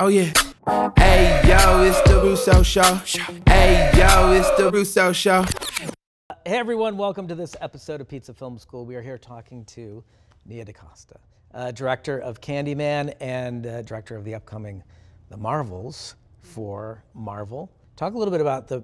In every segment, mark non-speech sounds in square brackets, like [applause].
Oh yeah. Hey yo, it's the Russo Show. Hey yo, it's the Russo Show. Hey everyone, welcome to this episode of Pizza Film School. We are here talking to Nia DaCosta, uh, director of Candyman and uh, director of the upcoming The Marvels for Marvel. Talk a little bit about the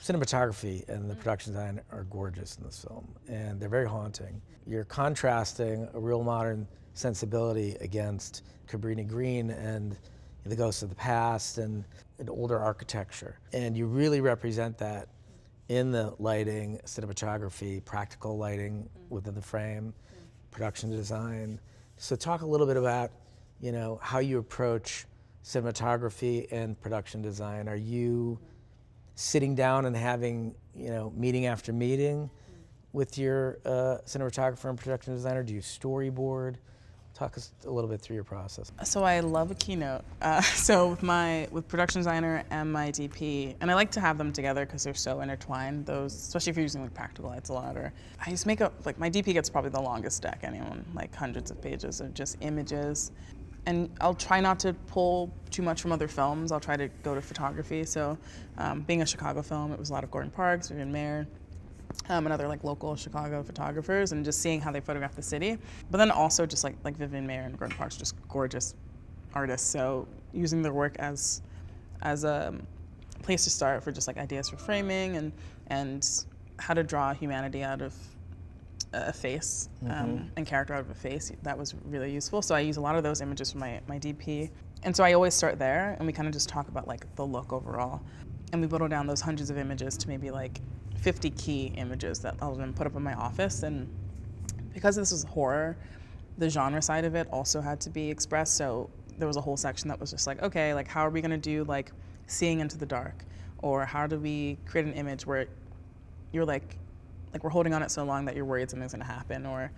cinematography and the production design are gorgeous in this film, and they're very haunting. You're contrasting a real modern sensibility against Cabrini Green and the ghosts of the past and an older architecture. And you really represent that in the lighting, cinematography, practical lighting within the frame, production design. So talk a little bit about, you know, how you approach cinematography and production design. Are you sitting down and having, you know, meeting after meeting with your uh, cinematographer and production designer? Do you storyboard? Talk us a little bit through your process. So I love a keynote. Uh, [laughs] so with my with production designer and my DP, and I like to have them together because they're so intertwined. Those, especially if you're using like practical lights a lot, or I just make up like my DP gets probably the longest deck anyone, like hundreds of pages of just images. And I'll try not to pull too much from other films. I'll try to go to photography. So, um, being a Chicago film, it was a lot of Gordon Parks, Vivian Maier, um, and other like local Chicago photographers and just seeing how they photograph the city. But then also just like like Vivian Maier and Gordon Parks, just gorgeous artists. So using their work as as a place to start for just like ideas for framing and and how to draw humanity out of a face um, mm-hmm. and character out of a face. That was really useful. So I use a lot of those images from my, my DP. And so I always start there and we kind of just talk about like the look overall. And we whittle down those hundreds of images to maybe like 50 key images that I'll then put up in my office. And because this is horror, the genre side of it also had to be expressed. So there was a whole section that was just like, okay, like how are we gonna do like seeing into the dark? Or how do we create an image where you're like, like we're holding on it so long that you're worried something's gonna happen or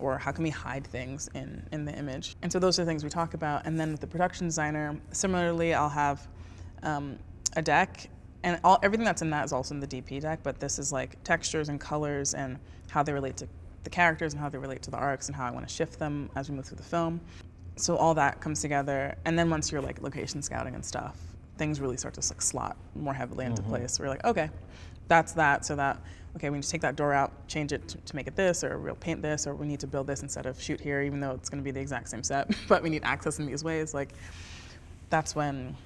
or how can we hide things in, in the image? And so those are things we talk about. And then with the production designer, similarly, I'll have um, a deck and all, everything that's in that is also in the DP deck, but this is like textures and colors and how they relate to the characters and how they relate to the arcs and how I want to shift them as we move through the film. So all that comes together, and then once you're like location scouting and stuff, things really start to like slot more heavily into mm-hmm. place. We're like, okay, that's that. So that okay, we need to take that door out, change it to, to, make it this, or we'll paint this, or we need to build this instead of shoot here, even though it's going to be the exact same set, [laughs] but we need access in these ways. Like that's when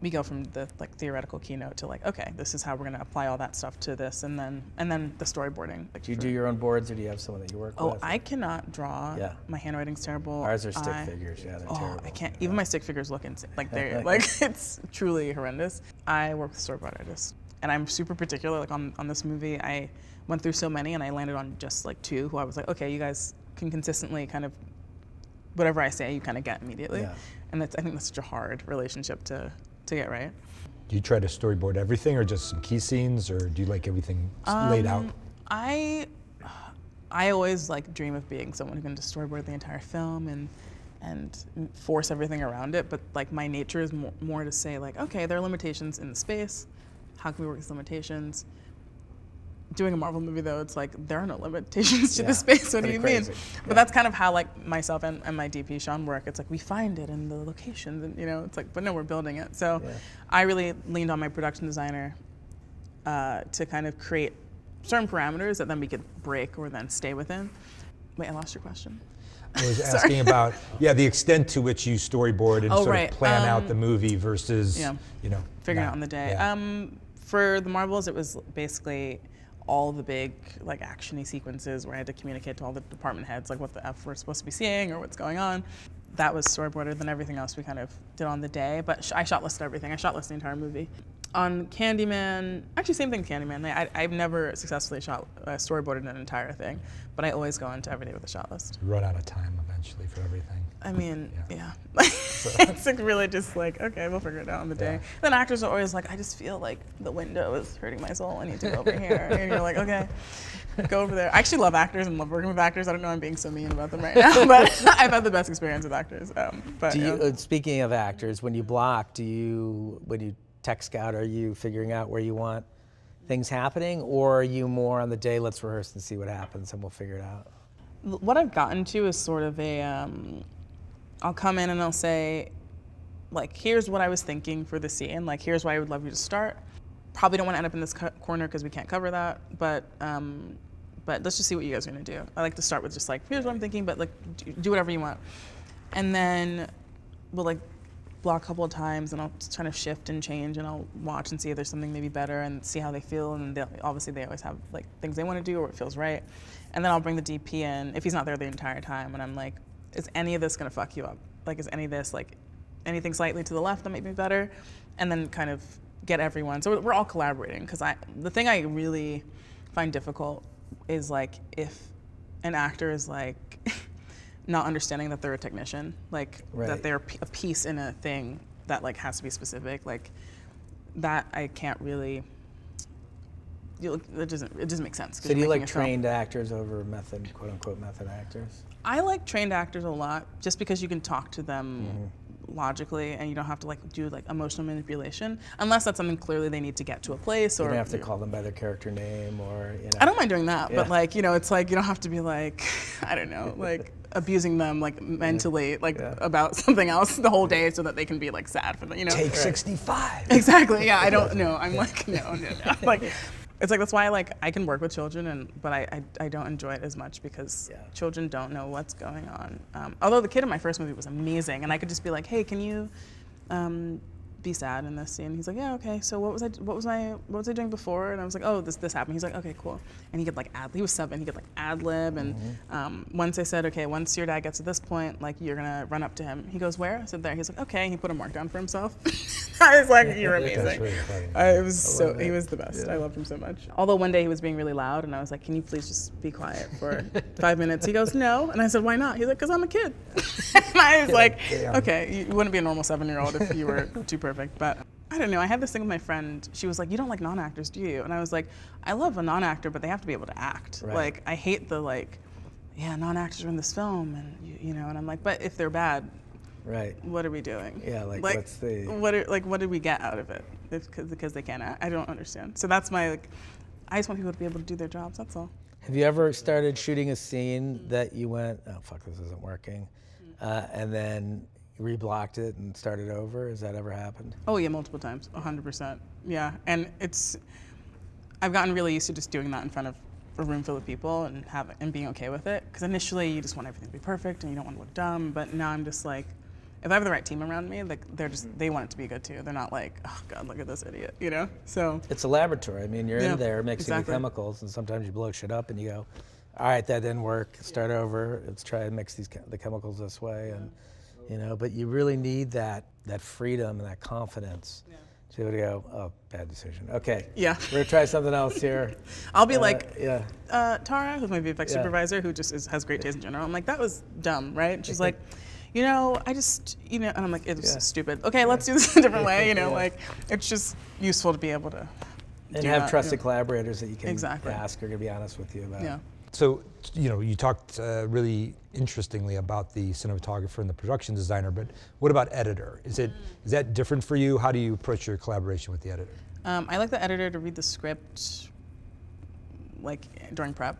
we go from the like theoretical keynote to like okay this is how we're going to apply all that stuff to this and then and then the storyboarding. Like do you do your own boards or do you have someone that you work oh, with? I cannot draw. Yeah. My handwriting's terrible. Ours are stick I, figures. Yeah they're oh, terrible. I can't even my stick figures look insane like they're [laughs] like [laughs] it's truly horrendous. I work with storyboard artists and i'm super particular like on, on this movie. I went through so many and i landed on just like two who i was like okay you guys can consistently kind of whatever i say you kind of get immediately. Yeah. and that's i think that's such a hard relationship to to get right. Do you try to storyboard everything, or just some key scenes, or do you like everything um, laid out? I, I always like dream of being someone who can just storyboard the entire film and and force everything around it. But like my nature is more, more to say like, okay, there are limitations in the space. How can we work with limitations? Doing a Marvel movie though, it's like there are no limitations to yeah, the space. What do you crazy. mean? Yeah. But that's kind of how like myself and, and my DP Sean work. It's like we find it in the locations, and you know, it's like, but no, we're building it. So yeah. I really leaned on my production designer uh, to kind of create certain parameters that then we could break or then stay within. Wait, I lost your question. I was [laughs] asking about yeah the extent to which you storyboard and oh, sort right. of plan um, out the movie versus yeah. you know figuring out on the day. Um, for the Marvels, it was basically all the big like actiony sequences where I had to communicate to all the department heads like what the F we're supposed to be seeing or what's going on. That was storyboarded. Then everything else we kind of did on the day. But sh- I shot listed everything. I shot listed the entire movie. On Candyman, actually same thing. Candyman. I, I've never successfully shot uh, storyboarded an entire thing, but I always go into every day with a shot list. run out of time eventually for everything. I mean, [laughs] yeah. yeah. [laughs] [laughs] it's like really just like, okay, we'll figure it out on the day. Yeah. Then actors are always like, I just feel like the window is hurting my soul. I need to go over here. And you're like, okay, go over there. I actually love actors and love working with actors. I don't know I'm being so mean about them right now, but I've had the best experience with actors. Um, but, do you, uh, speaking of actors, when you block, do you, when you tech scout, are you figuring out where you want things happening? Or are you more on the day, let's rehearse and see what happens and we'll figure it out? What I've gotten to is sort of a, um, I'll come in and I'll say, like, here's what I was thinking for the scene. Like, here's why I would love you to start. Probably don't want to end up in this co- corner because we can't cover that. But um, but let's just see what you guys are gonna do. I like to start with just like, here's what I'm thinking, but like, do, do whatever you want. And then we'll like block a couple of times and I'll kind of shift and change and I'll watch and see if there's something maybe better and see how they feel and obviously they always have like things they want to do or it feels right. And then I'll bring the DP in if he's not there the entire time and I'm like is any of this gonna fuck you up? Like is any of this like anything slightly to the left that might be better? And then kind of get everyone. So we're, we're all collaborating because I the thing I really find difficult is like if an actor is like not understanding that they're a technician, like Right. that they're a piece in a thing that like has to be specific, like that I can't really. You, it doesn't. It doesn't make sense. So do you're like a film. trained actors over method, quote unquote, method actors? I like trained actors a lot, just because you can talk to them Mm-hmm. Logically, and you don't have to like do like emotional manipulation, unless that's something clearly they need to get to a place You or. don't have to call them by their character name or, you know. I don't mind doing that, but like you know, it's like you don't have to be like, [laughs] I don't know, like abusing them like mentally, like Yeah. about [laughs] something else the whole day, so that they can be like sad for the, you know. Take 65. Exactly. Yeah. I don't know. I'm like no, no, no. [laughs] Like, it's like that's why like I can work with children, and but I I, I don't enjoy it as much because Yeah. children don't know what's going on. Um, although the kid in my first movie was amazing, and I could just be like, hey, can you. Um, be sad in this scene. He's like, yeah, okay. So what was I? What was I? What was I doing before? And I was like, oh, this this happened. He's like, okay, cool. And he could like ad. He was seven. He could like ad lib. And um, once I said, okay, once your dad gets to this point, like you're gonna run up to him. He goes, where? I said there. He's like, okay. And he put a mark down for himself. [laughs] I was like, you're amazing. That's really funny. I, was so love he was the best. I loved him so much. Although one day he was being really loud, and I was like, "Can you please just be quiet for [laughs] five minutes?" He goes, "No," and I said, "Why not?" He's like, "Cause I'm a kid." and [laughs] I was like, damn. "Okay, you wouldn't be a normal seven-year-old if you were too perfect." But I don't know. I had this thing with my friend. She was like, "You don't like non-actors, do you?" And I was like, "I love a non-actor, but they have to be able to act. Right. Like I hate the like." Yeah, non-actors are in this film, and you, you know, and I'm like, but if they're bad, Right. what are we doing? Yeah, like, what's the- what are, like what did we get out of it? If, cause, because they can't act. I don't understand. So that's my like. I just want people to be able to do their jobs. That's all. Have you ever started shooting a scene that you went, oh, fuck, this isn't working, uh, and then reblocked it and started over? Has that ever happened? Oh yeah, multiple times, hundred percent. Yeah, and it's. I've gotten really used to just doing that in front of a room full of people and have and being okay with it. Because initially you just want everything to be perfect and you don't want to look dumb. But now I'm just like, if I have the right team around me, like they're just they want it to be good too. They're not like, oh god, look at this idiot, you know. So It's a laboratory. I mean, you're Yeah, in there mixing exactly. the chemicals, and sometimes you blow shit up, and you go, "All right, that didn't work. Start over. Let's try and mix these the chemicals this way." And you know, but you really need that that freedom and that confidence to be able to go, "Oh, bad decision. Okay, Yeah. we're gonna try something else here." [laughs] I'll be Uh, like, "Yeah, uh, Tara, who's my VFX Yeah. supervisor, who just is, has great taste in general. I'm like, that was dumb, right? And she's like, you know, I just, you know, and I'm like, it was Yeah. stupid. Okay, let's do this a different way. You [laughs] know, Yeah. like it's just useful to be able to. and have that, trusted yeah. collaborators that you can Exactly. ask or gonna be honest with you about." Yeah. So, you know, you talked uh, really interestingly about the cinematographer and the production designer, but what about editor? Is it is that different for you? How do you approach your collaboration with the editor? Um, I like the editor to read the script, like during prep,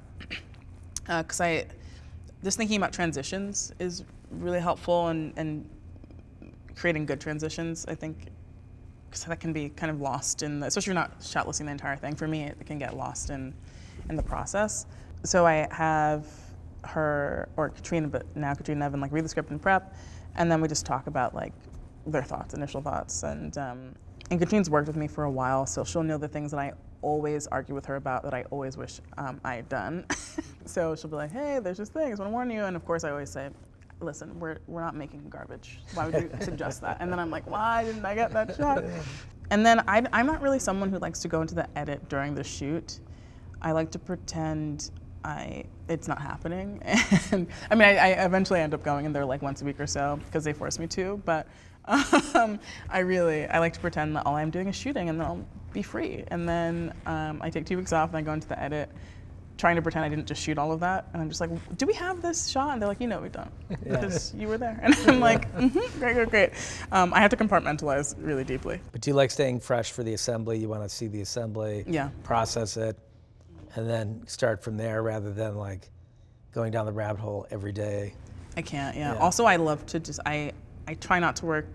[clears throat] because I just thinking about transitions is really helpful and and creating good transitions. I think because that can be kind of lost in, the, especially if you're not shot listing the entire thing. For me, it can get lost in in the process. So I have her or Katrina, but now Katrina and Evan, like read the script and prep, and then we just talk about like their thoughts, initial thoughts, and um, and Katrina's worked with me for a while, so she'll know the things that I always argue with her about that I always wish um, I had done. [laughs] so she'll be like, "Hey, there's this thing. I just want to warn you." And of course, I always say, "Listen, we're we're not making garbage. Why would you [laughs] suggest that?" And then I'm like, "Why didn't I get that shot?" [laughs] And then I, I'm not really someone who likes to go into the edit during the shoot. I like to pretend I it's not happening. [laughs] And I mean, I, I eventually end up going in there like once a week or so because they force me to. But [laughs] um, I really I like to pretend that all I'm doing is shooting, and then I'll be free. And then um, I take two weeks off, and I go into the edit, trying to pretend I didn't just shoot all of that. And I'm just like, do we have this shot? And they're like, you know, we don't [laughs] because you were there. And I'm like, mm-hmm, great, great, great. Um, I have to compartmentalize really deeply. But do you like staying fresh for the assembly? You want to see the assembly, Yeah. process it, and then start from there rather than like going down the rabbit hole every day. I can't. Yeah. Yeah. Also, I love to just I I try not to work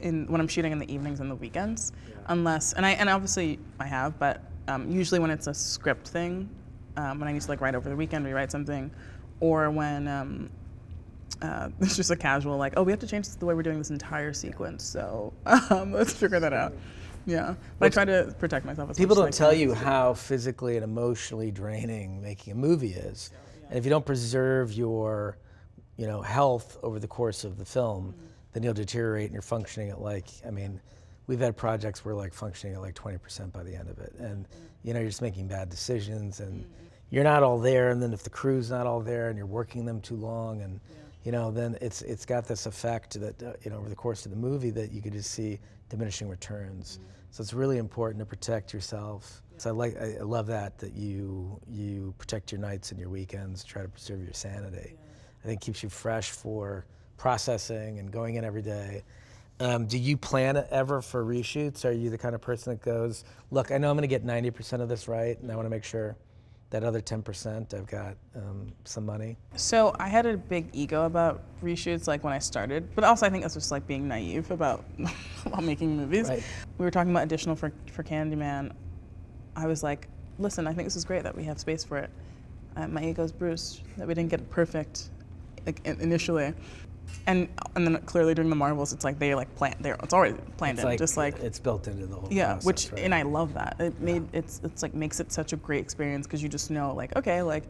in when I'm shooting in the evenings and the weekends, unless and I and obviously I have, but um, usually when it's a script thing, um, when I need to like write over the weekend, rewrite something, or when um, uh, [laughs] it's just a casual like, oh, we have to change the way we're doing this entire sequence, so [laughs] um, let's figure that out. Yeah, but I try to protect myself. As People don't tell you how physically and emotionally draining making a movie is. And if you don't preserve your, you know, health over the course of the film, then you'll deteriorate and you're functioning at like, I mean, we've had projects where like functioning at like 20% by the end of it. And, you know, you're just making bad decisions and you're not all there. And then if the crew's not all there and you're working them too long and, you know, then it's, it's got this effect that, uh, you know, over the course of the movie that you could just see diminishing returns. So it's really important to protect yourself. So I like, I love that that you you protect your nights and your weekends, try to preserve your sanity. I think keeps you fresh for processing and going in every day. Um, do you plan ever for reshoots? Are you the kind of person that goes, look, I know I'm going to get 90% of this right, and I want to make sure that other 10% I've got um, some money. So I had a big ego about reshoots, like when I started, but also I think that's just like being naive about [laughs] about making movies. Right. We were talking about additional for for Candyman. I was like, listen, I think this is great that we have space for it. Uh, my ego's bruised that we didn't get it perfect, like initially, and and then clearly during the Marvels, it's like they like plan, they're it's already planned It's in, like, just like it's built into the whole thing. yeah, process, which right? and I love that. It made it's it's like makes it such a great experience because you just know like okay like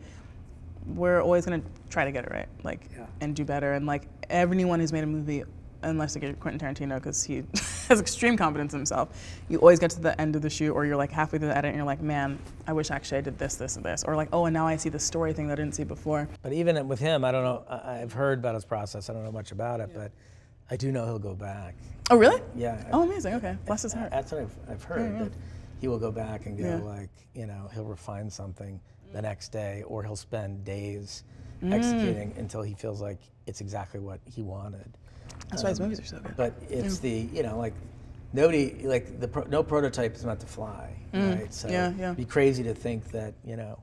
we're always gonna try to get it right like Yeah. and do better and like everyone who's made a movie unless you get Quentin Tarantino because he [laughs] has extreme confidence in himself. You always get to the end of the shoot or you're like halfway through the edit and you're like man I wish actually I did this this and this or like oh and now I see the story thing that I didn't see before. But even with him, I don't know. I- I've heard about his process. I don't know much about it, but I do know he'll go back. Oh really? Yeah. Oh amazing okay bless his heart. That's what I've, I've heard. That he will go back and go Yeah. like, you know, he'll refine something the next day, or he'll spend days Mm. executing until he feels like it's exactly what he wanted. That's why his movies are so good. But it's the, you know, like nobody, like the pro, no prototype is meant to fly, right? So Mm. Yeah, yeah. it'd be crazy to think that, you know,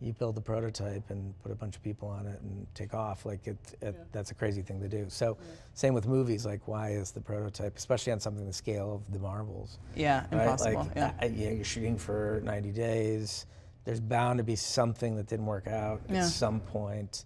you build the prototype and put a bunch of people on it and take off. Like it, it that's a crazy thing to do. So same with movies. Like why is the prototype, especially on something the scale of the Marvels? Yeah, right? impossible. Like, yeah. uh, yeah, you're shooting for 90 days. There's bound to be something that didn't work out Yeah. at some point.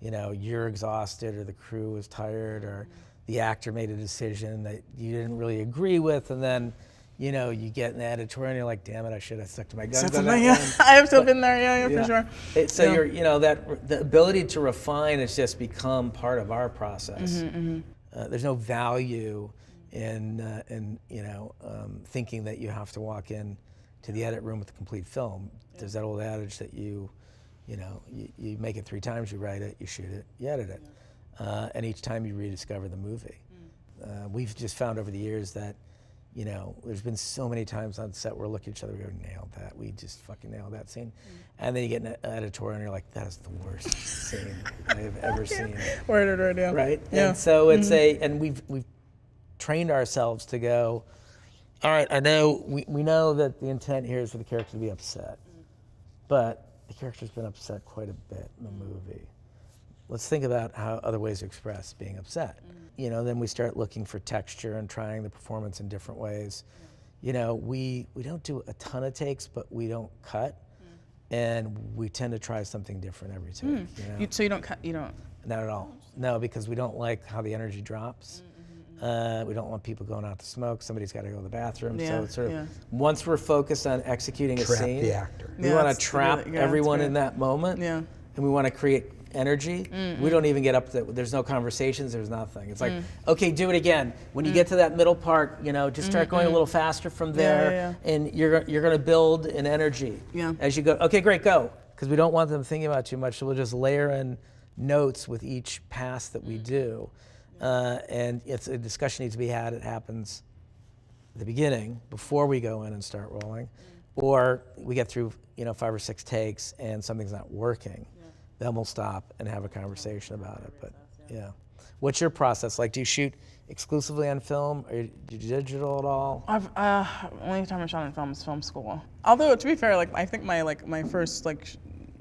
You know, you're exhausted, or the crew was tired, or the actor made a decision that you didn't really agree with, and then, you know, you get an editorial, and you're like, "Damn it, I should have stuck to my guns." On that yeah. [laughs] I have still But- been there, yeah, yeah, yeah. for sure. It, so Yeah. you're, you know, that the ability to refine has just become part of our process. Mm-hmm, Uh, there's no value in, uh, in you know, um, thinking that you have to walk in to the edit room with a complete film. There's that old adage that you, you know, you, you make it three times, you write it, you shoot it, you edit it, uh, and each time you rediscover the movie. Uh, we've just found over the years that, you know, there's been so many times on set where we look at each other, we go, nailed that. We just fucking nailed that scene. And then you get an editorial and you're like, that is the worst scene I have ever [laughs] seen. Word, word, word, yeah. Right? Yeah. Mm-hmm. And so it's a, and we've, we've trained ourselves to go, all right, I know, we, we know that the intent here is for the character to be upset, but the character's been upset quite a bit in the mm. movie let's think about how other ways to express being upset. Mm. You know, then we start looking for texture and trying the performance in different ways. You know, we we don't do a ton of takes, but we don't cut, mm. and we tend to try something different every take. Hmm. You know? You, so you don't cut, you don't. Not at all. No, because we don't like how the energy drops. Uh, we don't want people going out to smoke. Somebody's got to go to the bathroom. Yeah, so it's sort of yeah. once we're focused on executing a Trap scene, the actor. we Yeah, want to trap really- yeah, everyone in that moment. Yeah. And we want to create energy. We don't even get up to there's no conversations, there's nothing. It's like, Mm. okay, do it again. When you get to that middle part, you know, just start going a little faster from there Mm-hmm. yeah, and you're you're going to build an energy Yeah. as you go. Okay, great, go. Because we don't want them thinking about too much, so we'll just layer in notes with each pass that we Mm. do. Uh, and it's a discussion needs to be had. It happens at the beginning before we go in and start rolling, or we get through you know five or six takes and something's not working, then we'll stop and have a conversation about it. But yeah, what's your process like? Do you shoot exclusively on film, or do you digital at all? I've uh, only time I shot on film is film school. Although to be fair, like I think my like my first like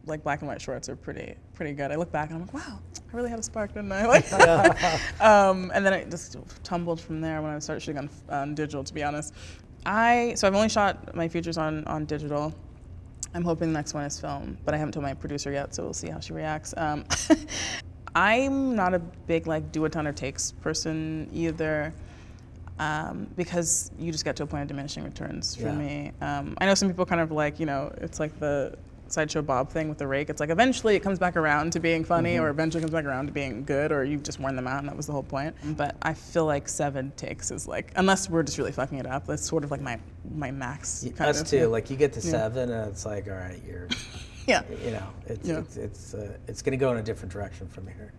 like black and white shorts are pretty pretty good. I look back and I'm like, wow, I really had a spark, didn't I? [laughs] Like, [laughs] um, and then it just tumbled from there when I started shooting on, on digital. To be honest, I so I've only shot my features on on digital. I'm hoping the next one is film, but I haven't told my producer yet, so we'll see how she reacts. Um, [laughs] I'm not a big like do a ton of takes person either. Um, because you just get to a point of diminishing returns for Yeah. me. Um, I know some people kind of like, you know, it's like the sideshow Bob thing with the rake. It's like eventually it comes back around to being funny, or eventually comes back around to being good, or you've just worn them out, and that was the whole point. But I feel like seven takes is like, unless we're just really fucking it up, that's sort of like my my max. Kind Us of, too. Like you get to Yeah. seven, and it's like, all right, you're, [laughs] yeah. you know, it's Yeah. it's it's, uh, it's going to go in a different direction from here.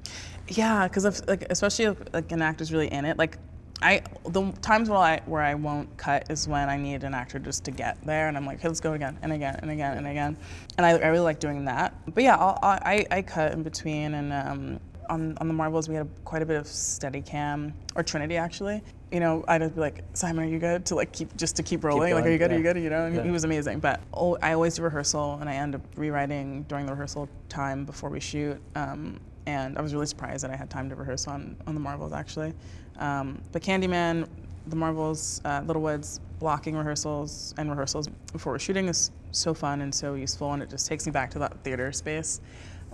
Yeah, because like especially if like an actor's really in it. Like I the times where I where I won't cut is when I need an actor just to get there, and I'm like, hey, let's go again and again and again and again. And I, I really like doing that. But yeah, I'll, I I cut in between, and um, on on the Marvels we had quite a bit of steady cam or Trinity actually. You know, I'd be like, Simon, are you good? To like keep just to keep rolling. like, are you good? Are you yeah. good? You know, and he- Yeah. he was amazing. But oh, I always do rehearsal, and I end up rewriting during the rehearsal time before we shoot. Um, and I was really surprised that I had time to rehearse on, on the Marvels actually. Um, but Candyman, the Marvels, uh, Little Woods, blocking rehearsals and rehearsals before we're shooting is so fun and so useful, and it just takes me back to that theater space,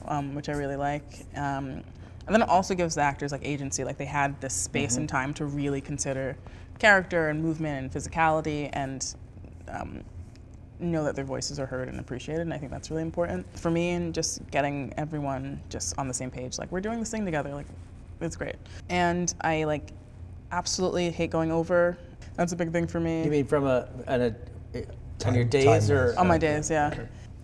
um, which I really like. Um, and then it also gives the actors like agency, like they had this space and time to really consider character and movement and physicality and um, know that their voices are heard and appreciated and i think that's really important for me and just getting everyone just on the same page like we're doing this thing together like it's great and i like absolutely hate going over that's a big thing for me You mean from a, on, a, on your days or time-wise. on my days yeah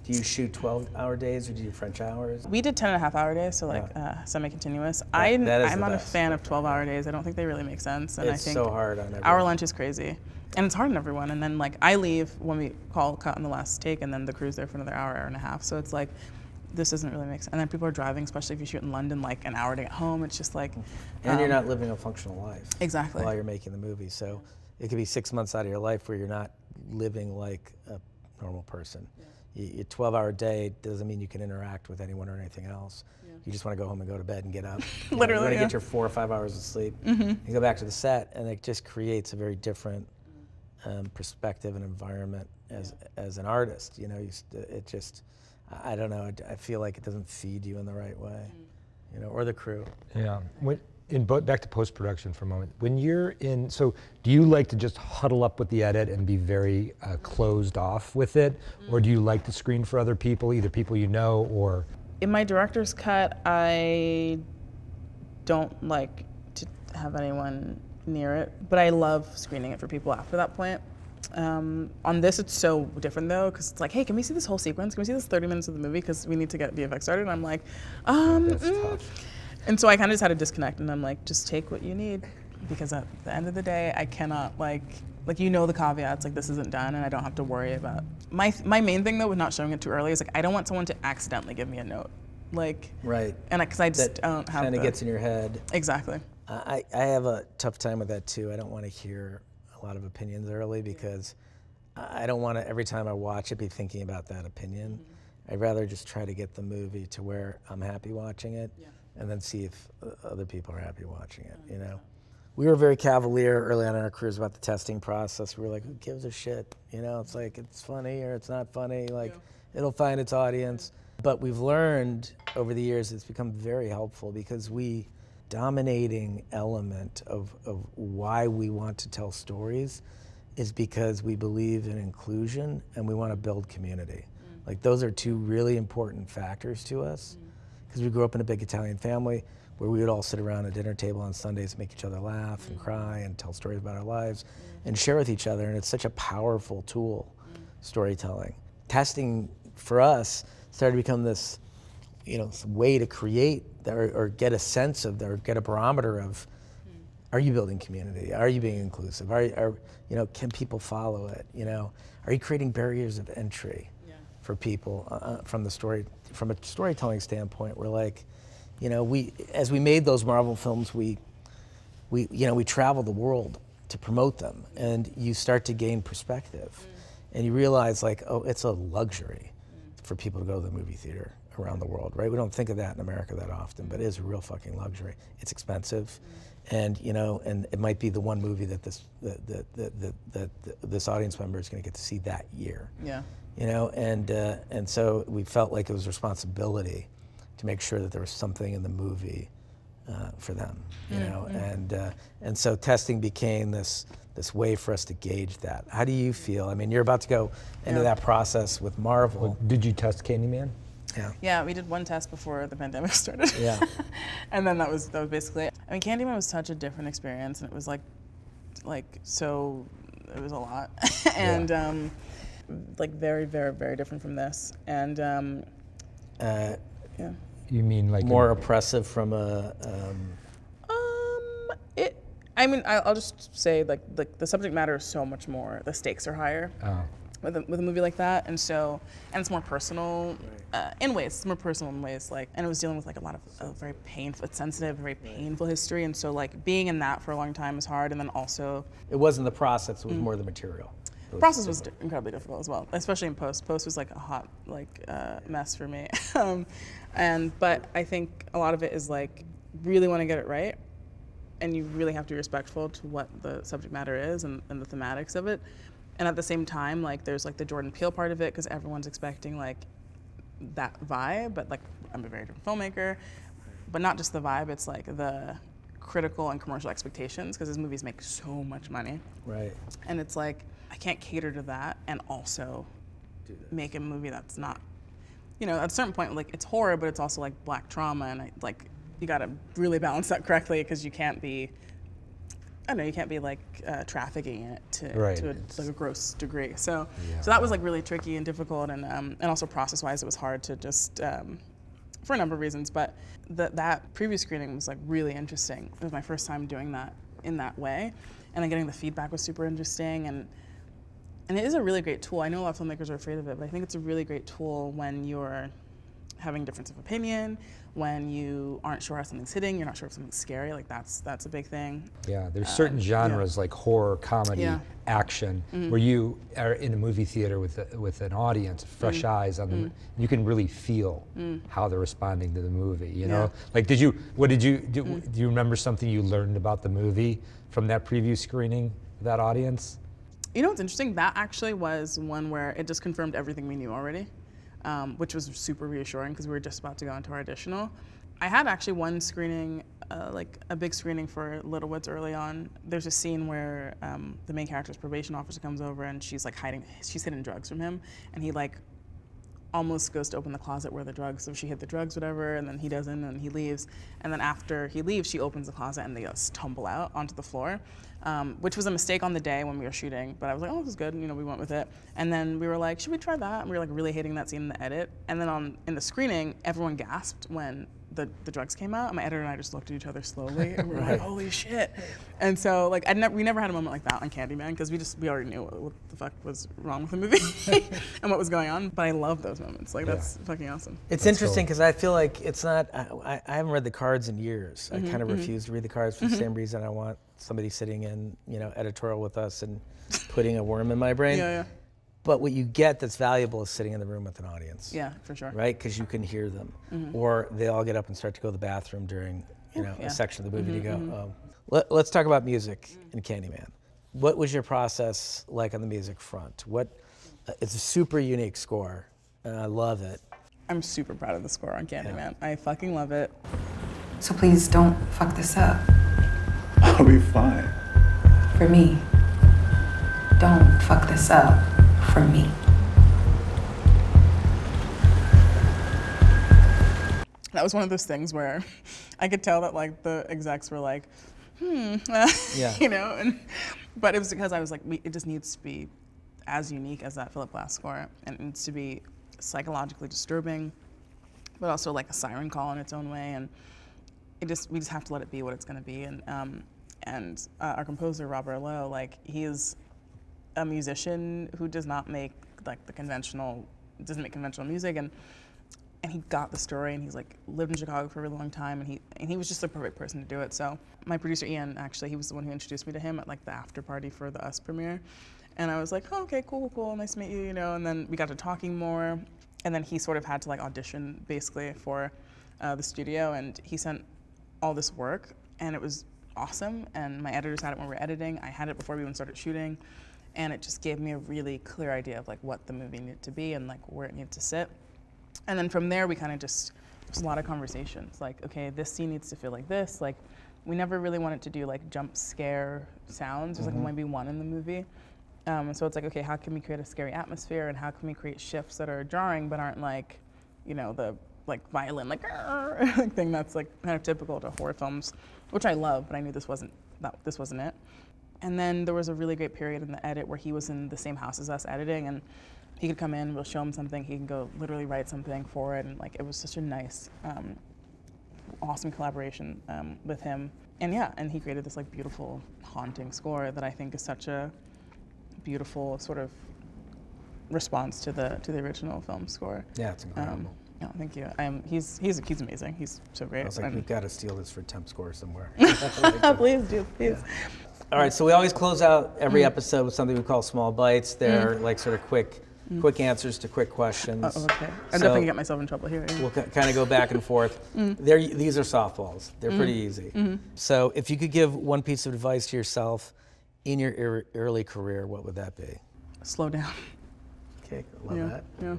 Do you shoot 12 hour days or do you French hours? we did 10 and a half hour days so like uh, semi-continuous I, that is i'm the not a fan of 12 hour days i don't think they really make sense and It's i think so hard on everyone. Our lunch is crazy. And it's hard on everyone. And then like I leave when we call cut on the last take and then the crew's there for another hour, hour and a half. So it's like this doesn't really make sense. And then people are driving, especially if you shoot in London, like an hour to get home. It's just like And you're um, not living a functional life. Exactly. While you're making the movie. So it could be six months out of your life where you're not living like a normal person. Y- Your 12 hour day doesn't mean you can interact with anyone or anything else. You just want to go home and go to bed and get up. [laughs] You know, Literally, You want to yeah. get your four or five hours of sleep. You go back to the set, and it just creates a very different um, perspective and environment as as an artist. You know, you, st- it just, I I don't know. I, I feel like it doesn't feed you in the right way. You know, or the crew. Yeah. When, in bo- back to post production for a moment. When you're in, so do you like to just huddle up with the edit and be very uh, closed off with it, or do you like to screen for other people, either people you know or? in my director's cut, I don't like to have anyone near it, but I love screening it for people after that point. Um, on this, it's so different though, because it's like, hey, can we see this whole sequence? Can we see this 30 minutes of the movie? Because we need to get VFX started. And I'm like, um, mm. And so I kind of just had to disconnect, and I'm like, just take what you need, because at the end of the day, I cannot like, like you know the caveats, like this isn't done, and I don't have to worry about. My my main thing though with not showing it too early is like I don't want someone to accidentally give me a note, like, Right. and because I, just That don't have kind of gets in your head. exactly. I, I have a tough time with that too. I don't want to hear a lot of opinions early because I don't want to, every time I watch it, be thinking about that opinion. Mm-hmm. I'd rather just try to get the movie to where I'm happy watching it and then see if other people are happy watching it, you know? We were very cavalier early on in our careers about the testing process. We were like, who gives a shit? You know, it's like, it's funny or it's not funny. Like, it'll find its audience. But we've learned over the years it's become very helpful because we dominating element of, of why we want to tell stories is because we believe in inclusion and we want to build community. Mm. Like those are two really important factors to us mm. because we grew up in a big Italian family where we would all sit around a dinner table on Sundays, make each other laugh and mm. cry and tell stories about our lives and share with each other. And it's such a powerful tool, storytelling. Testing for us started to become this, you know, way to create or, or get a sense of, or get a barometer of, are you building community? Are you being inclusive? Are, are you know, can people follow it? You know, are you creating barriers of entry for people uh, uh, from the story, from a storytelling standpoint? We're like, you know, we as we made those Marvel films, we, we, you know, we travel the world to promote them, and you start to gain perspective, and you realize like, oh, it's a luxury for people to go to the movie theater around the world, right? We don't think of that in America that often, but it is a real fucking luxury. It's expensive, and you know, and it might be the one movie that this that that that, that, that this audience member is going to get to see that year. Yeah. You know, and uh, and so we felt like it was responsibility to make sure that there was something in the movie uh, for them. You know, and uh, and so testing became this this way for us to gauge that. How do you feel? I mean, you're about to go into Yeah. that process with Marvel. Did you test Candyman? Yeah. Yeah, we did one test before the pandemic [laughs] started. Yeah. [laughs] and then that was that was basically it. I mean, Candyman was such a different experience, and it was like, like so, it was a lot, [laughs] and um, like very, very, very different from this, and um, Uh, yeah. You mean like a- more oppressive from a. Um, Um, it. I mean, I- I'll just say like the, the subject matter is so much more. The stakes are higher. Oh. With a, with a movie like that, and so and it's more personal uh, in ways. It's more personal in ways like, and it was dealing with like a lot of uh, very painful, sensitive, very painful history, and so like being in that for a long time is hard, and then also it wasn't the process; it Mm. was more the material. The process was different. incredibly difficult as well, especially in post. Post was like a hot like uh, mess for me, [laughs] um, and but I think a lot of it is like really want to get it right, and you really have to be respectful to what the subject matter is and, and the thematics of it, and at the same time like there's like the Jordan Peele part of it because everyone's expecting like that vibe, but like I'm a very different filmmaker, but not just the vibe. It's like the critical and commercial expectations because his movies make so much money Right. and it's like I can't cater to that and also make a movie that's not, you know, at a certain point, like it's horror, but it's also like black trauma, and I, like you got to really balance that correctly because you can't be, I don't know, you can't be like uh, trafficking it to, Right. to a, like a gross degree. So, Yeah. so that was like really tricky and difficult, and um, and also process-wise, it was hard to just. Um, for a number of reasons, but the, that previous screening was like really interesting. It was my first time doing that in that way, and then getting the feedback was super interesting. And and it is a really great tool. I know a lot of filmmakers are afraid of it, but I think it's a really great tool when you're having difference of opinion, when you aren't sure how something's hitting, you're not sure if something's scary. Like that's that's a big thing. Yeah, there's uh, certain genres like horror, comedy, Yeah. action, mm-hmm. where you are in a movie theater with a, with an audience, fresh mm. eyes on them. Mm. You can really feel mm. how they're responding to the movie. You know, Yeah. like did you? What did you do? Do you remember something you learned about the movie from that preview screening? That audience. You know what's interesting? That actually was one where it just confirmed everything we knew already, um, which was super reassuring because we were just about to go into our additional. I had actually one screening, uh, like a big screening for Little Woods early on. There's a scene where um, the main character's probation officer comes over and she's like hiding, she's hidden drugs from him, and he like almost goes to open the closet where the drugs, so she hid the drugs, whatever, and then he doesn't, and he leaves. And then after he leaves, she opens the closet and they just tumble out onto the floor, um, which was a mistake on the day when we were shooting. But I was like, oh, this is good, and, you know, we went with it. And then we were like, should we try that? And we were like really hating that scene in the edit. And then on in the screening, everyone gasped when the, the drugs came out. And my editor and I just looked at each other slowly, and we were [laughs] like, holy shit. And so like I never we never had a moment like that on Candyman because we just we already knew what, what the fuck was wrong with the movie [laughs] [laughs] and what was going on. But I love those moments. Like that's fucking awesome. It's That's interesting cool. because I feel like it's not. I, I- I haven't read the cards in years. Mm-hmm, I kind of refuse to read the cards for the same reason I want somebody sitting in, you know, editorial with us and putting a worm in my brain. Yeah, yeah. But what you get that's valuable is sitting in the room with an audience. Yeah, for sure. Right? Because you can hear them, mm-hmm. or they all get up and start to go to the bathroom during, you know, Yeah. a section of the movie to mm-hmm, go. Oh. Let, let's talk about music in Candyman. What was your process like on the music front? What? Uh, it's a super unique score, and I love it. I'm super proud of the score on Candyman. I fucking love it. So please don't fuck this up. I'll be fine. For me. Don't fuck this up. For me. That was one of those things where [laughs] I could tell that like the execs were like, hmm, [laughs] Yeah. you know, and but it was because I was like, we, it just needs to be as unique as that Philip Glass score, and it needs to be psychologically disturbing, but also like a siren call in its own way, and it just we just have to let it be what it's going to be, and um, and uh, our composer Robert Lowe, like he is a musician who does not make like the conventional doesn't make conventional music and and he got the story and he's like lived in Chicago for a really long time and he and he was just the perfect person to do it. So my producer Ian actually he was the one who introduced me to him at like the after party for the Us premiere. And I was like, oh, okay, cool, cool, nice to meet you, you know. And then we got to talking more, and then he sort of had to like audition basically for uh, the studio, and he sent all this work, and it was awesome. And my editors had it when we were editing. I had it before we even started shooting, and it just gave me a really clear idea of like what the movie needed to be and like where it needed to sit. And then from there, we kind of just was a lot of conversations. Like, okay, this scene needs to feel like this. Like, we never really wanted to do like jump scare sounds. There's like maybe one in the movie. Um, so it's like, okay, how can we create a scary atmosphere and how can we create shifts that are jarring but aren't like, you know, the like violin like, [laughs] like thing that's like kind of typical to horror films, which I love, but I knew this wasn't that this wasn't it. And then there was a really great period in the edit where he was in the same house as us editing and he could come in, we'll show him something, he can go literally write something for it and like it was such a nice um, awesome collaboration um, with him. And yeah, and he created this like beautiful, haunting score that I think is such a beautiful sort of response to the to the original film score. Yeah, it's incredible. Um, yeah, thank you. Um, he's he's he's amazing. He's so great. I was like, And- we've got to steal this for temp score somewhere. [laughs] [laughs] please do, please. All right, so we always close out every mm. episode with something we call small bites. They're mm. like sort of quick, mm. quick answers to quick questions. Oh, okay. I'm So- definitely gonna get myself in trouble here. yeah. We'll kind of go back and forth. [laughs] They're, these are softballs. They're pretty easy. Mm-hmm. So, if you could give one piece of advice to yourself in your ear- early career, what would that be? Slow down. Okay, love Yeah, that. yeah.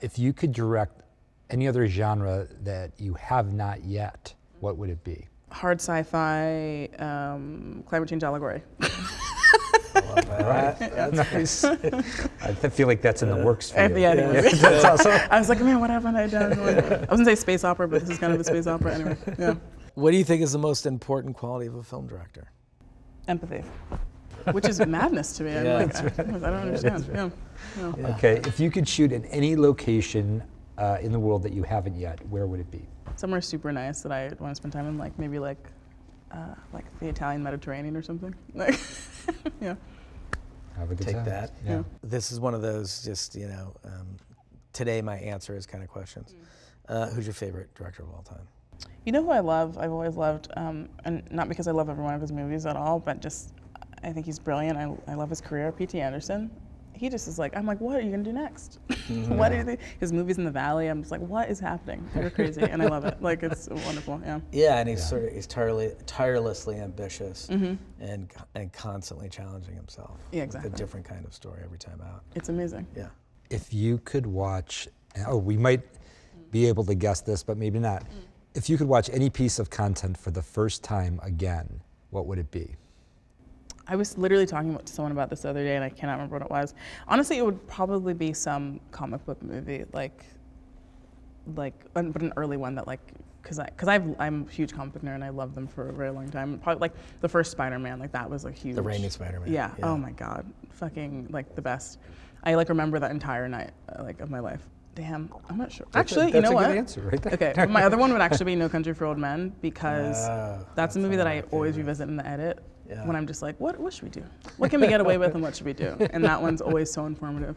If you could direct any other genre that you have not yet, what would it be? Hard sci-fi, um, climate change allegory. [laughs] Love [laughs] Nice. I feel like that's in the works for you. yeah, anyway. [laughs] that's awesome. I was like, man, what haven't I done? I was gonna say space opera, but this is kind of a space opera anyway. Yeah. What do you think is the most important quality of a film director? Empathy, which is madness to me. I'm Yeah, like, I, I don't understand. Yeah. yeah. Okay, if you could shoot in any location uh, in the world that you haven't yet, where would it be? Somewhere super nice that I want to spend time in, like maybe like, uh, like the Italian Mediterranean or something. [laughs] Like, yeah. Have a good Take time. that. Yeah. This is one of those just, you know, um, today my answer is kind of questions. Uh, who's your favorite director of all time? You know who I love? I've always loved, um, and not because I love every one of his movies at all, but just I think he's brilliant. I, I love his career. P.T. Anderson. He just is like, I'm like, what are you gonna do next? [laughs] what are you? His movies in the Valley. I'm just like, what is happening? You're crazy, and I love it. Like it's [laughs] wonderful. Yeah. Yeah, and he's sort of he's tirely, tirelessly ambitious and and constantly challenging himself. Mm-hmm. Yeah, with exactly. A different kind of story every time out. It's amazing. Yeah. If you could watch, oh, we might be able to guess this, but maybe not. If you could watch any piece of content for the first time again, what would it be? I was literally talking to someone about this the other day, and I cannot remember what it was. Honestly, it would probably be some comic book movie, like, like, but an early one that like, cause I, cause I've, I'm a huge comic book nerd, and I love them for a very long time. Probably like the first Spider-Man, like that was a huge. The Raimi Spider-Man. Yeah. Oh my God, fucking like the best. I like remember that entire night, uh, like of my life. Damn, I'm not sure. Actually, that's you know a what? good answer right there. Okay, my other one would actually be No Country for Old Men because [laughs] Oh, that's, that's a movie that I always favorites. revisit in the edit Yeah. when I'm just like, what, what should we do? What can we get away with and what should we do? And that one's [laughs] always so informative.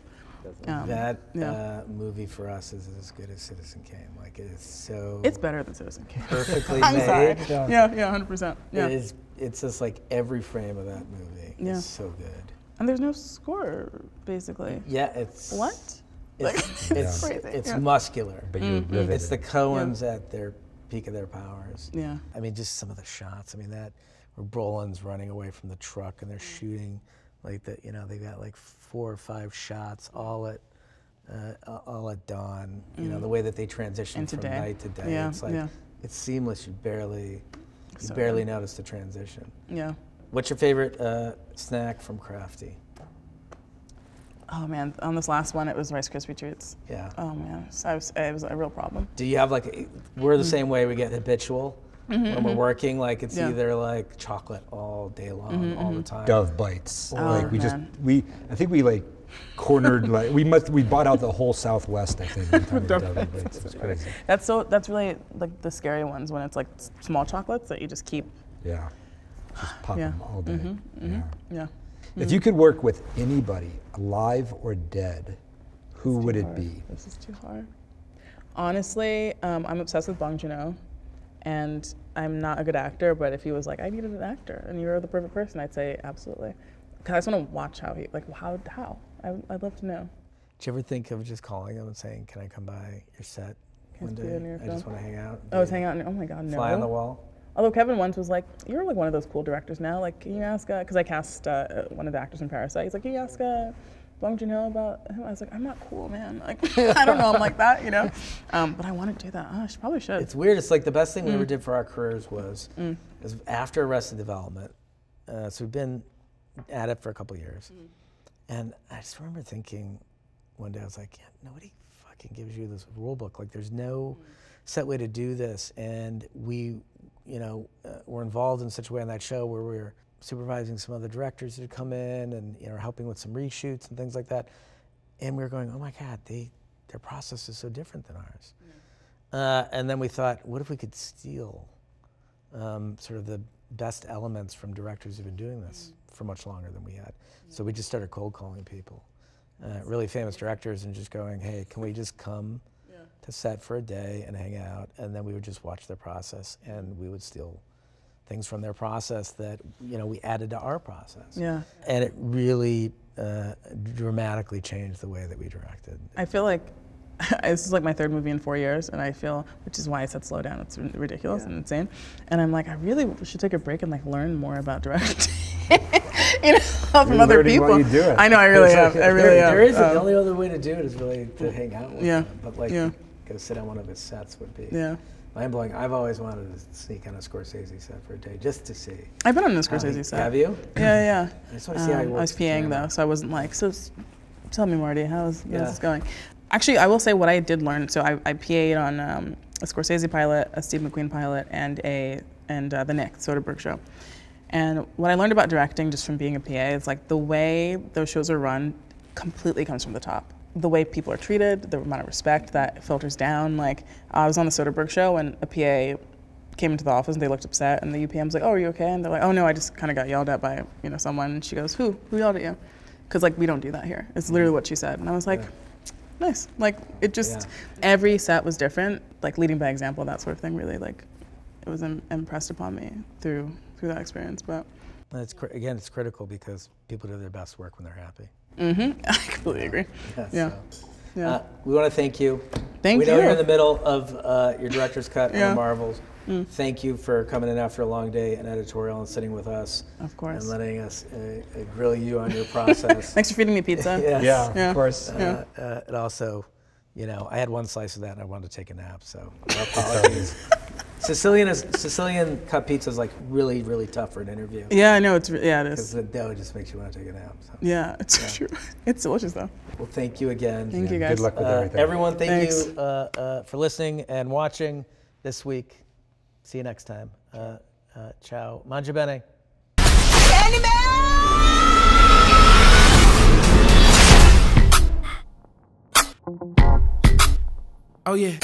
Um, that yeah. uh, movie for us is as good as Citizen Kane. Like it is so It's better than Citizen Kane. perfectly [laughs] I'm made. sorry. Yeah, yeah, hundred percent. Yeah. It is. It's just like every frame of that movie Yeah. is so good. And there's no score, basically. Yeah, it's What? It's Like, [laughs] it's, crazy. it's Yeah. muscular. But you're riveted. It's the Coens at their peak of their powers. Yeah. I mean, just some of the shots. I mean, that where Brolin's running away from the truck and they're Mm. shooting, like that. you know they got like four or five shots all at uh, all at dawn. You know the way that they transition Mm. Into from day. night to day. Yeah, It's like yeah. it's seamless. You barely you So barely good. notice the transition. Yeah. What's your favorite uh, snack from Crafty? Oh man, on this last one, it was Rice Krispie treats. Yeah. Oh man, so I was, it was a real problem. Do you have like a, we're the same way we get habitual when we're working like it's Mm-hmm, Yeah. Mm-hmm, either like chocolate all day long all the time. Dove bites. Oh, like we just we I think we like cornered [laughs] like we must we bought out the whole Southwest I think. one time with Dove Dove bites. It's crazy. That's so. That's really like the scary ones when it's like small chocolates that you just keep. Yeah. Just pop Yeah. Mm-hmm, them all day. Yeah. Yeah. If you could work with anybody, alive or dead, who would it hard. be? This is too hard. Honestly, um, I'm obsessed with Bong Joon-ho, and I'm not a good actor. But if he was like, I needed an actor, and you're the perfect person, I'd say absolutely. Cause I just want to watch how he like how how. I, I'd love to know. Did you ever think of just calling them and saying, "Can I come by your set one day? I just want to hang out." I was hanging out. Oh my god, no. Fly on the wall. Although Kevin once was like, "You're like one of those cool directors now. Like, can you ask?" Because I cast uh, one of the actors in Parasite. He's like, "Can you ask uh, Joon Ho about him?" I was like, "I'm not cool, man. Like, [laughs] I don't know. I'm like that, you know." [laughs] Um, but I want to do that. Oh, I should, probably should. It's weird. It's like the best thing we ever Mm. did for our careers was, is after Arrested Development. Uh, so we've been at it for a couple years, Mm. and I just remember thinking one day I was like, yeah, nobody fucking gives you this rule book. Like, there's no Mm. set way to do this, and we, you know, uh, were involved in such a way on that show where we were supervising some other directors who had come in and you know helping with some reshoots and things like that, and we were going, oh my god, they their process is so different than ours. Uh, and then we thought, what if we could steal um, sort of the best elements from directors who've been doing this for much longer than we had? So we just started cold calling people, uh, really famous directors, and just going, hey, can we just come to set for a day and hang out? And then we would just watch their process, and we would steal things from their process that you know we added to our process. yeah. And it really uh, dramatically changed the way that we directed. I feel like [laughs] this is like my third movie in four years, and I feel, which is why I said slow down. It's ri- ridiculous and insane. And I'm like, I really should take a break and like learn more about directing. [laughs] you know, from You're other people. you do it. I know, I really It's have. like, I really there, have. there is Um, the only other way to do it is really to hang out with Yeah, them. But like yeah. go sit on one of his sets would be Yeah. Mind blowing. I've always wanted to sneak on a Scorsese set for a day just to see. I've been on the how he- Scorsese set. Have you? Yeah, yeah. [clears throat] I just want to see how he Um, works. I was PAing though, so I wasn't like, so tell me, Marty, how's Yeah. this going? Actually, I will say what I did learn. So I, I PA'd on um, a Scorsese pilot, a Steve McQueen pilot, and a and uh, the Knick Soderbergh show. And what I learned about directing just from being a PA is like the way those shows are run completely comes from the top. The way people are treated, the amount of respect that filters down. Like I was on the Soderbergh show and a PA came into the office and they looked upset and the UPM's like, "Oh, are you okay?" And they're like, "Oh no, I just kind of got yelled at by you know someone." And she goes, "Who? Who yelled at you?" Because like we don't do that here. It's literally what she said, and I was like, "Nice." Like it just every set was different. Like leading by example, that sort of thing. Really like it was Im- impressed upon me through through that experience. But And it's again, it's critical because people do their best work when they're happy. [laughs] I completely agree. Yeah. so. Yeah. Uh, we want to thank you. Thank we know you. you're in the middle of uh, your director's cut on Yeah. Mm. the Marvels. Thank you for coming in after a long day and editorial and sitting with us. Of course. And letting us uh, uh, grill you on your process. [laughs] Thanks for feeding me pizza. [laughs] Yes. Yeah, Yeah. of course. Uh, uh, it also, you know, I had one slice of that and I wanted to take a nap, so apologies. Sicilian is, Sicilian cut pizza is like really, really tough for an interview Yeah, I know it's yeah it because the dough just makes you want to take a nap. So. Yeah, it's so true. [laughs] It's delicious though. Well, thank you again. Thank you guys. Good luck with Uh, everything. everyone, thank Thanks. you uh, uh, for listening and watching this week. See you next time. Uh, uh, ciao. Mangia bene. Oh yeah.